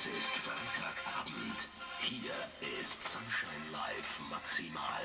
Es ist Freitagabend. Hier ist Sunshine Live maximal.